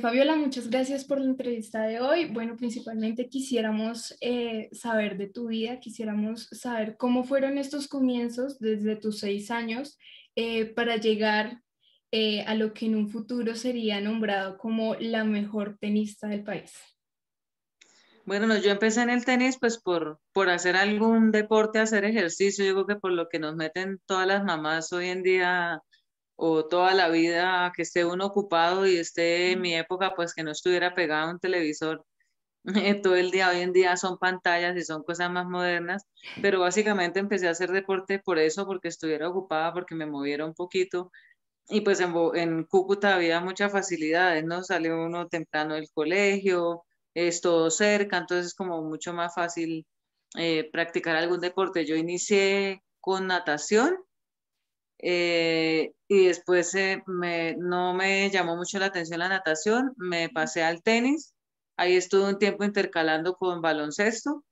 Fabiola, muchas gracias por la entrevista de hoy. Bueno, principalmente quisiéramos eh, saber de tu vida, quisiéramos saber cómo fueron estos comienzos desde tus seis años eh, para llegar eh, a lo que en un futuro sería nombrado como la mejor tenista del país. Bueno, no, yo empecé en el tenis pues por, por hacer algún deporte, hacer ejercicio, yo creo que por lo que nos meten todas las mamás hoy en día o toda la vida que esté uno ocupado y esté en mi época pues que no estuviera pegado a un televisor todo el día, hoy en día son pantallas y son cosas más modernas, pero básicamente empecé a hacer deporte por eso, porque estuviera ocupada, porque me moviera un poquito. Y pues en, en Cúcuta había muchas facilidades, ¿no? Salió uno temprano del colegio, es todo cerca, entonces es como mucho más fácil eh, practicar algún deporte. Yo inicié con natación eh, y después eh, me, no me llamó mucho la atención la natación, me pasé al tenis, ahí estuve un tiempo intercalando con baloncesto,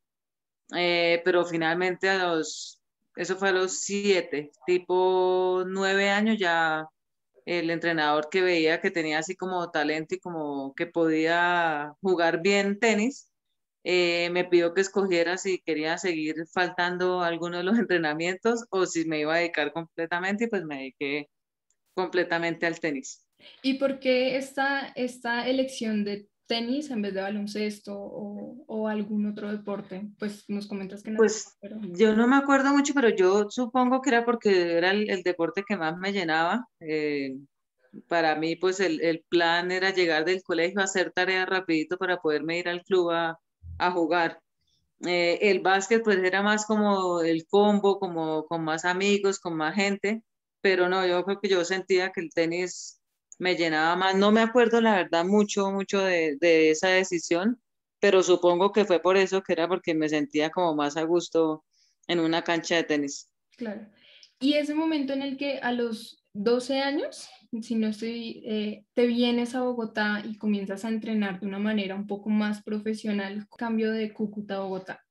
pero finalmente a los, eso fue a los siete, tipo nueve años ya el entrenador que veía que tenía así como talento y como que podía jugar bien tenis, eh, me pidió que escogiera si quería seguir faltando alguno de los entrenamientos o si me iba a dedicar completamente y pues me dediqué completamente al tenis. ¿Y por qué esta, esta elección de tenis en vez de baloncesto o, o, algún otro deporte? Pues nos comentas que no. Pues yo no me acuerdo mucho, pero yo supongo que era porque era el, deporte que más me llenaba. Eh, para mí, pues el, el, plan era llegar del colegio a hacer tareas rapidito para poderme ir al club a, a jugar. Eh, el básquet pues era más como el combo, como con más amigos, con más gente, pero no, yo creo que yo sentía que el tenis me llenaba más. No me acuerdo la verdad mucho, mucho de, de, esa decisión, pero supongo que fue por eso, que era porque me sentía como más a gusto en una cancha de tenis. Claro. Y ese momento en el que a los 12 años, si no estoy, eh, te vienes a Bogotá y comienzas a entrenar de una manera un poco más profesional, cambio de Cúcuta a Bogotá.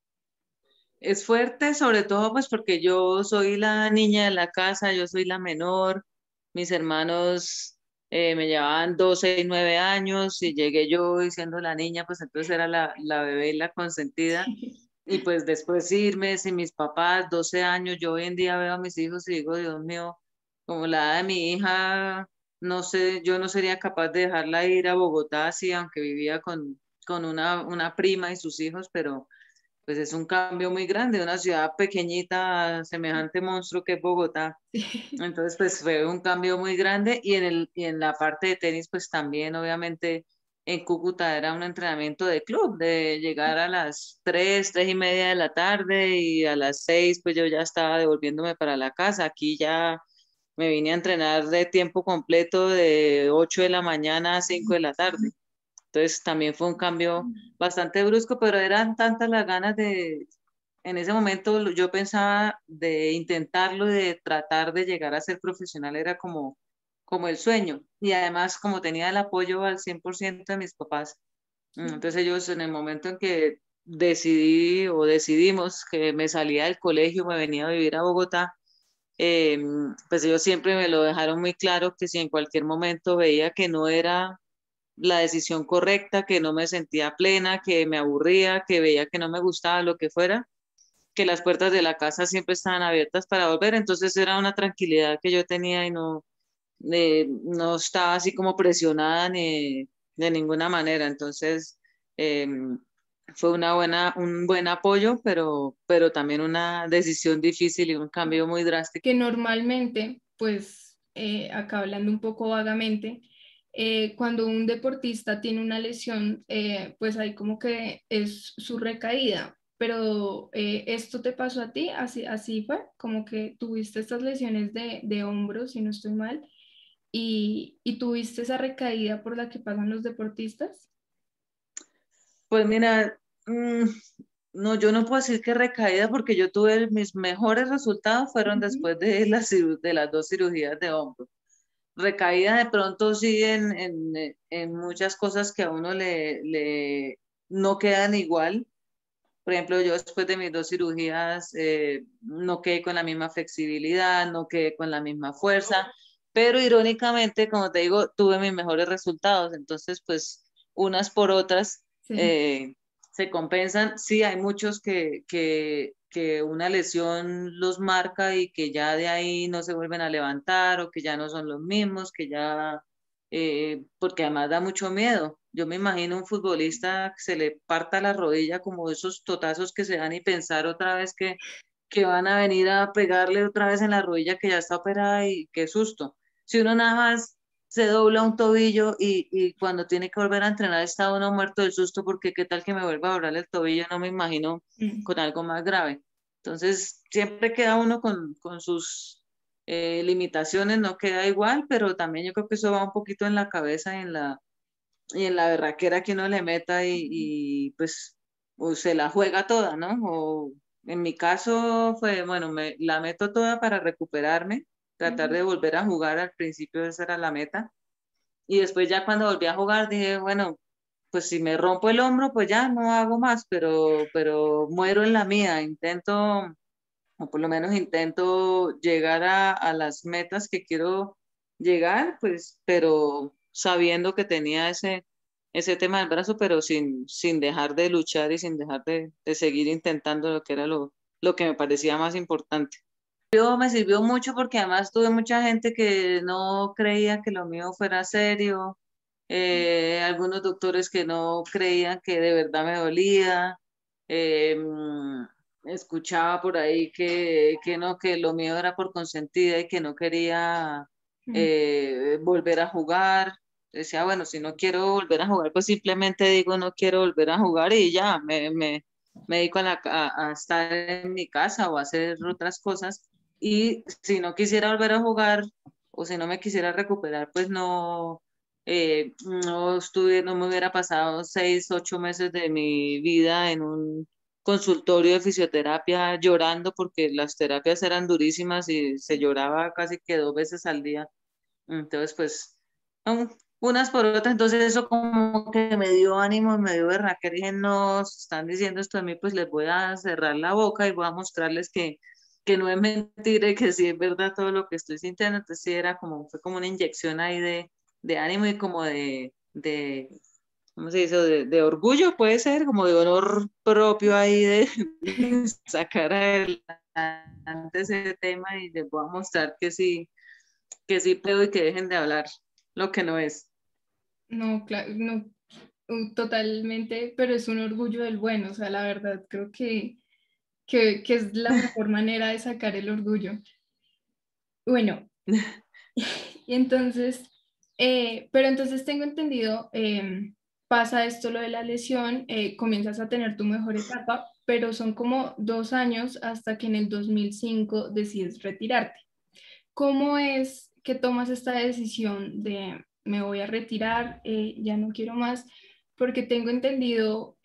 Es fuerte, sobre todo pues porque yo soy la niña de la casa, yo soy la menor, mis hermanos eh, me llevaban 12 y 9 años y llegué yo y siendo la niña, pues entonces era la, la bebé y la consentida. Y pues después irme sin mis papás, 12 años, yo hoy en día veo a mis hijos y digo, Dios mío, como la edad de mi hija, no sé, yo no sería capaz de dejarla ir a Bogotá así, aunque vivía con, con una, una prima y sus hijos, pero pues es un cambio muy grande, una ciudad pequeñita, semejante monstruo que es Bogotá. Entonces, pues fue un cambio muy grande y en, el, y en la parte de tenis, pues también obviamente en Cúcuta era un entrenamiento de club, de llegar a las 3, 3 y media de la tarde y a las 6 pues yo ya estaba devolviéndome para la casa. Aquí ya me vine a entrenar de tiempo completo de 8 de la mañana a 5 de la tarde. Entonces también fue un cambio bastante brusco, pero eran tantas las ganas de, en ese momento yo pensaba de intentarlo, de tratar de llegar a ser profesional, era como, como el sueño. Y además como tenía el apoyo al 100% de mis papás. Entonces ellos en el momento en que decidí o decidimos que me salía del colegio, me venía a vivir a Bogotá, eh, pues ellos siempre me lo dejaron muy claro que si en cualquier momento veía que no era la decisión correcta, que no me sentía plena, que me aburría, que veía que no me gustaba lo que fuera, que las puertas de la casa siempre estaban abiertas para volver. Entonces era una tranquilidad que yo tenía y no, eh, no estaba así como presionada ni de ninguna manera. Entonces, eh, fue una buena, un buen apoyo, pero, pero también una decisión difícil y un cambio muy drástico. Que normalmente, pues, eh, acá hablando un poco vagamente, eh, cuando un deportista tiene una lesión, eh, pues hay como que es su recaída. Pero esto te pasó a ti, así, así fue, como que tuviste estas lesiones de, de hombros, si no estoy mal, y, y tuviste esa recaída por la que pasan los deportistas. Pues mira, Mm, no, yo no puedo decir que recaída porque yo tuve mis mejores resultados fueron después de, la, de las dos cirugías de hombro. Recaída de pronto sí en, en, en muchas cosas que a uno le, le no quedan igual, Por ejemplo, yo después de mis dos cirugías eh, no quedé con la misma flexibilidad, no quedé con la misma fuerza, pero irónicamente, como te digo, tuve mis mejores resultados. Entonces, pues, unas por otras eh, se compensan. Sí, hay muchos que, que, que una lesión los marca y que ya de ahí no se vuelven a levantar o que ya no son los mismos, que ya, eh, porque además da mucho miedo. Yo me imagino un futbolista que se le parta la rodilla como esos totazos que se dan y pensar otra vez que, que van a venir a pegarle otra vez en la rodilla que ya está operada y qué susto. Si uno nada más se dobla un tobillo y, y, cuando tiene que volver a entrenar está uno muerto del susto porque qué tal que me vuelva a doblar el tobillo, no me imagino mm. con algo más grave. Entonces, siempre queda uno con, con sus eh, limitaciones, no queda igual, pero también yo creo que eso va un poquito en la cabeza y en la, y en la berraquera que uno le meta y, y pues o se la juega toda, ¿no? O en mi caso fue, bueno, me la meto toda para recuperarme tratar de volver a jugar, al principio esa era la meta. Y después ya cuando volví a jugar dije, bueno, pues si me rompo el hombro, pues ya no hago más, pero, pero muero en la mía, intento, o por lo menos intento llegar a, a las metas que quiero llegar, pues, pero sabiendo que tenía ese, ese tema del brazo, pero sin, sin dejar de luchar y sin dejar de, de seguir intentando lo que era lo, lo que me parecía más importante me sirvió mucho porque además tuve mucha gente que no creía que lo mío fuera serio, eh, algunos doctores que no creían que de verdad me dolía, eh, escuchaba por ahí que, que, no, que lo mío era por consentida y que no quería eh, volver a jugar. Decía, bueno, si no quiero volver a jugar, pues simplemente digo no quiero volver a jugar y ya, me, me, me dedico a, a, estar en mi casa o a hacer otras cosas y si no quisiera volver a jugar o si no me quisiera recuperar, pues no, eh, no, estuve, no me hubiera pasado seis, ocho meses de mi vida en un consultorio de fisioterapia llorando porque las terapias eran durísimas y se lloraba casi que dos veces al día. Entonces, pues, unas por otras, entonces eso como que me dio ánimo, me dio berraquera, dije, no, están diciendo esto a mí, pues les voy a cerrar la boca y voy a mostrarles que que no es mentira que sí es verdad todo lo que estoy sintiendo, entonces sí era como, fue como una inyección ahí de, de ánimo y como de, de ¿cómo se dice? De, de, orgullo puede ser, como de honor propio ahí de, sacar adelante ese tema y les voy a mostrar que sí, que sí puedo y que dejen de hablar lo que no es. No, claro, no, totalmente, pero es un orgullo del bueno, o sea, la verdad creo que que, es la mejor manera de sacar el orgullo. Bueno, y entonces, eh, pero entonces tengo entendido, em, pasa esto lo de la lesión, eh, comienzas a tener tu mejor etapa, pero son como dos años hasta que en el 2005 decides retirarte. ¿Cómo es que tomas esta decisión de me voy a retirar, eh, ya no quiero más? Porque tengo entendido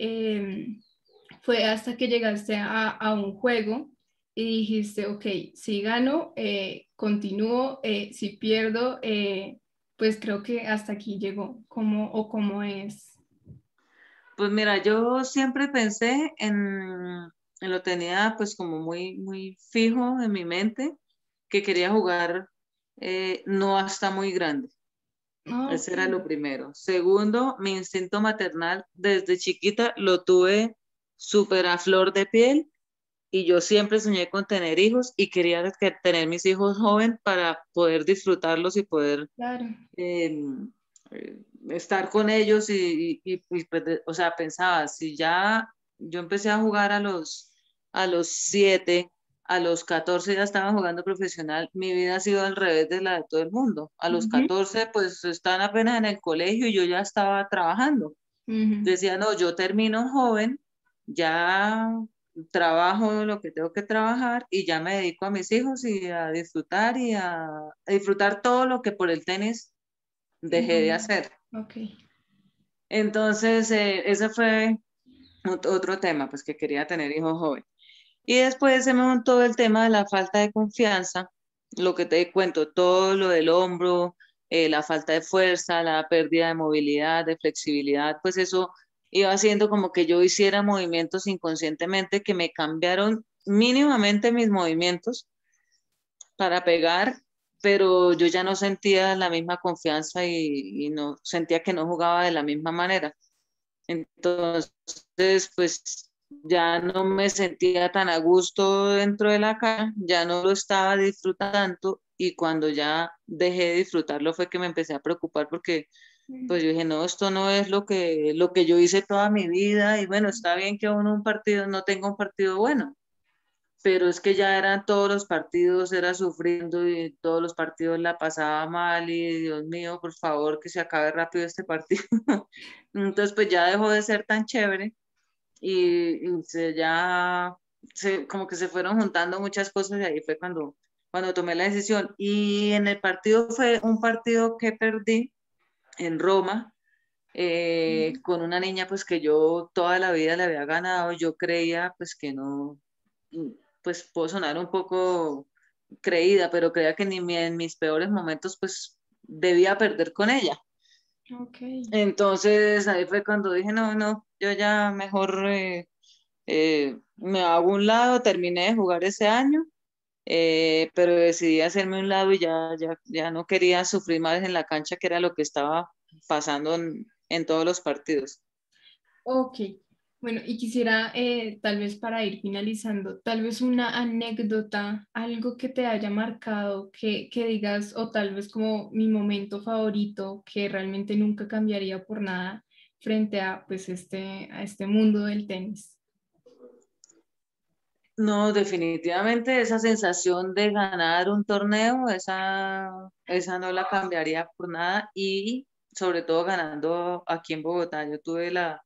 fue hasta que llegaste a, a un juego y dijiste, ok, si gano, eh, continúo, eh, si pierdo, eh, pues creo que hasta aquí llegó, ¿cómo o cómo es? Pues mira, yo siempre pensé en, en, lo tenía pues como muy, muy fijo en mi mente, que quería jugar no hasta muy grande. Ah, Ese era lo primero. Segundo, mi instinto maternal desde chiquita lo tuve súper a flor de piel y yo siempre soñé con tener hijos y quería tener mis hijos joven para poder disfrutarlos y poder em, eh, estar con ellos y, pues, o sea, pensaba, si ya yo empecé a jugar a los, a los 7, a los 14 ya estaba jugando profesional, mi vida ha sido al revés de la de todo el mundo. A los 14 pues están apenas en el colegio y yo ya estaba trabajando. Decía, no, yo termino joven ya trabajo lo que tengo que trabajar y ya me dedico a mis hijos y a disfrutar y a, disfrutar todo lo que por el tenis dejé de hacer. Okay. Entonces, eh, ese fue otro tema, pues que quería tener hijos jóvenes. Y después se me montó el tema de la falta de confianza, lo que te cuento, todo lo del hombro, eh, la falta de fuerza, la pérdida de movilidad, de flexibilidad, pues eso iba haciendo como que yo hiciera movimientos inconscientemente que me cambiaron mínimamente mis movimientos para pegar, pero yo ya no sentía la misma confianza y, no sentía que no jugaba de la misma manera. Entonces, pues ya no me sentía tan a gusto dentro de la cara, ya no lo estaba disfrutando y cuando ya dejé de disfrutarlo fue que me empecé a preocupar porque pues yo dije, no, esto no es lo que, lo que yo hice toda mi vida y bueno, está bien que uno un partido no tenga un partido bueno, pero es que ya eran todos los partidos, era sufriendo y todos los partidos la pasaba mal y Dios mío, por favor, que se acabe rápido este partido. Entonces pues ya dejó de ser tan chévere y, se ya, se, como que se fueron juntando muchas cosas y ahí fue cuando, cuando tomé la decisión. Y en el partido fue un partido que perdí en Roma, eh, con una niña pues que yo toda la vida le había ganado, yo creía pues que no, pues puedo sonar un poco creída, pero creía que ni en mis peores momentos pues debía perder con ella. Okay. Entonces ahí fue cuando dije, no, no, yo ya mejor eh, eh, me hago un lado, terminé de jugar ese año eh, pero decidí hacerme un lado y ya, ya, ya no quería sufrir más en la cancha, que era lo que estaba pasando en, todos los partidos. Ok, bueno, y quisiera eh, tal vez para ir finalizando, tal vez una anécdota, algo que te haya marcado, que, que digas, o tal vez como mi momento favorito, que realmente nunca cambiaría por nada frente a pues este, a este mundo del tenis. No, definitivamente esa sensación de ganar un torneo, esa, esa no la cambiaría por nada y sobre todo ganando aquí en Bogotá. Yo tuve la,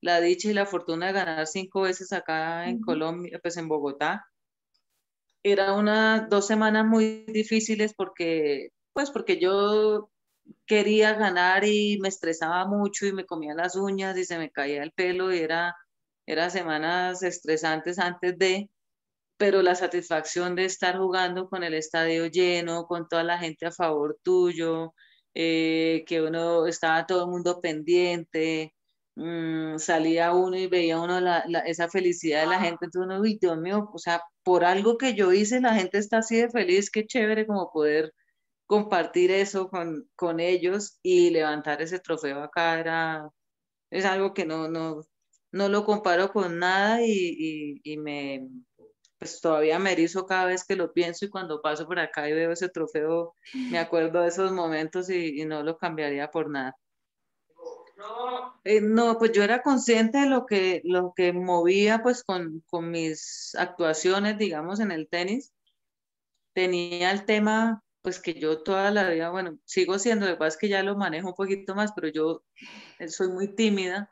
la dicha y la fortuna de ganar cinco veces acá en Colombia, pues en Bogotá. Era unas dos semanas muy difíciles porque, pues porque yo quería ganar y me estresaba mucho y me comía las uñas y se me caía el pelo y era, era semanas estresantes antes de, pero la satisfacción de estar jugando con el estadio lleno, con toda la gente a favor tuyo, eh, que uno estaba todo el mundo pendiente, mm, salía uno y veía uno esa felicidad de la gente, entonces uno, uy, Dios mío, o sea, por algo que yo hice, la gente está así de feliz, qué chévere como poder compartir eso con, con ellos y levantar ese trofeo acá era, es algo que no, no, no lo comparo con nada y, y, y me, pues todavía me erizo cada vez que lo pienso y cuando paso por acá y veo ese trofeo, me acuerdo de esos momentos y, no lo cambiaría por nada. Eh, no, pues yo era consciente de lo que, lo que movía pues con, con mis actuaciones, digamos, en el tenis. Tenía el tema, pues que yo toda la vida, bueno, sigo siendo, de paz que ya lo manejo un poquito más, pero yo eh, soy muy tímida.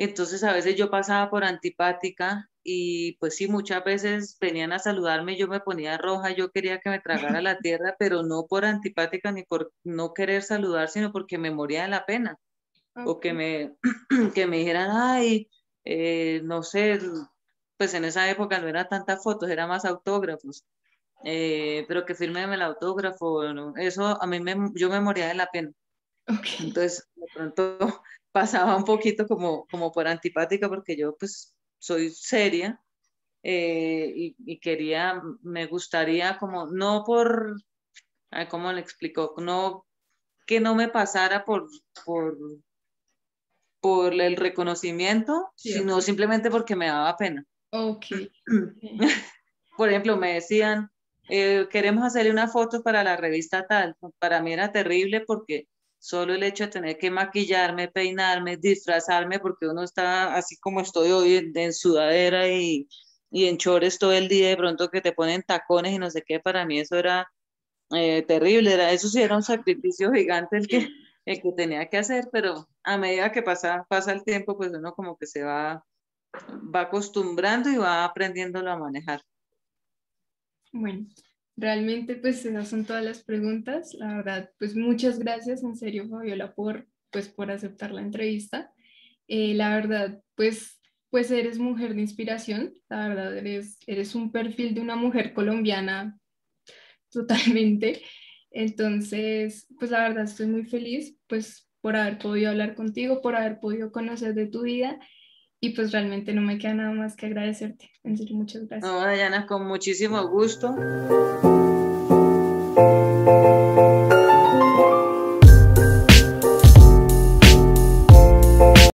Entonces a veces yo pasaba por antipática y pues sí, muchas veces venían a saludarme, yo me ponía roja, yo quería que me tragara la tierra, pero no por antipática ni por no querer saludar, sino porque me moría de la pena. O que me, que me dijeran, ay, eh, no sé, pues en esa época no era tantas fotos, era más autógrafos. Eh, pero que firme el autógrafo, eso a mí me, yo me moría de la pena. Entonces, de pronto pasaba un poquito como, como por antipática porque yo pues soy seria eh, y, quería, me gustaría como, no por, ¿cómo le explico? No, que no me pasara por, por, por el reconocimiento, sino simplemente porque me daba pena. Ok. por ejemplo, me decían, eh, queremos hacerle una foto para la revista tal. Para mí era terrible porque solo el hecho de tener que maquillarme, peinarme, disfrazarme, porque uno está así como estoy hoy en, sudadera y, y, en chores todo el día, de pronto que te ponen tacones y no sé qué, para mí eso era eh, terrible, era, eso sí era un sacrificio gigante el que, el que tenía que hacer, pero a medida que pasa, pasa el tiempo, pues uno como que se va, va acostumbrando y va aprendiéndolo a manejar. Bueno, Realmente, pues esas son todas las preguntas. La verdad, pues muchas gracias en serio, Fabiola, por, pues, por aceptar la entrevista. Eh, la verdad, pues, pues eres mujer de inspiración. La verdad, eres, eres un perfil de una mujer colombiana totalmente. Entonces, pues la verdad estoy muy feliz, pues por haber podido hablar contigo, por haber podido conocer de tu vida y pues realmente no me queda nada más que agradecerte. En serio, muchas gracias. No, Dayana, con muchísimo gusto.